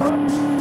Música